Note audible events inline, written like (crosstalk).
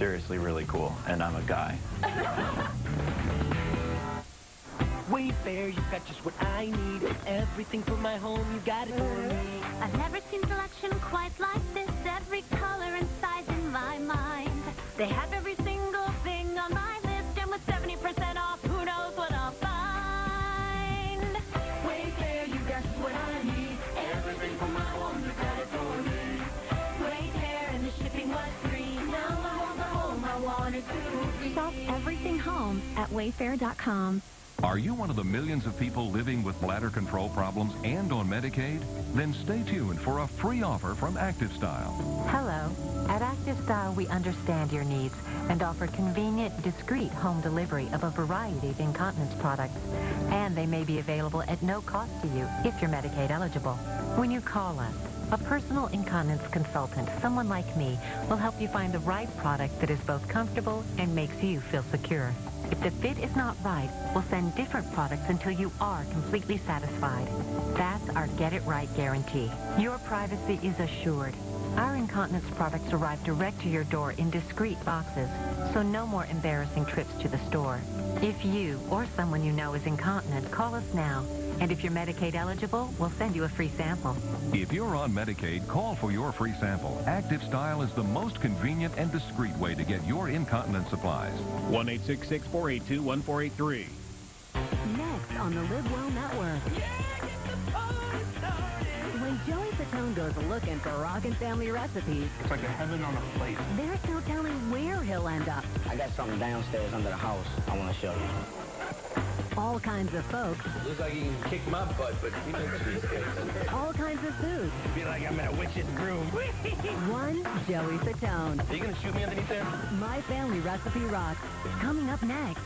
seriously really cool, and I'm a guy. (laughs) Wayfair, you've got just what I need. Everything for my home, you got it for me. I've never seen selection quite like this. Every color and size in my mind. They have Shop everything home at wayfair.com. Are you one of the millions of people living with bladder control problems and on Medicaid? Then stay tuned for a free offer from ActivStyle. Hello. At ActivStyle, we understand your needs and offer convenient, discreet home delivery of a variety of incontinence products. And they may be available at no cost to you if you're Medicaid eligible. When you call us, a personal incontinence consultant, someone like me, will help you find the right product that is both comfortable and makes you feel secure. If the fit is not right, we'll send different products until you are completely satisfied. That's our Get It Right guarantee. Your privacy is assured. Our incontinence products arrive direct to your door in discreet boxes, so no more embarrassing trips to the store. If you or someone you know is incontinent, call us now. And if you're Medicaid eligible, we'll send you a free sample. If you're on Medicaid, call for your free sample. ActivStyle is the most convenient and discreet way to get your incontinence supplies. 1-866-482-1483. Next on the Live Well Network. When Joey Fatone goes looking for rockin' family recipes, It's like a heaven on a plate. there's no telling where he'll end up. I got something downstairs under the house I want to show you. All kinds of folks, Looks like he can kick my butt, but he makes cheesecakes. all kinds of food. Feel like I'm in a witch's broom. (laughs) (laughs) One Joey Fatone. Are you gonna shoot me underneath there? My Family Recipe Rocks. Coming up next.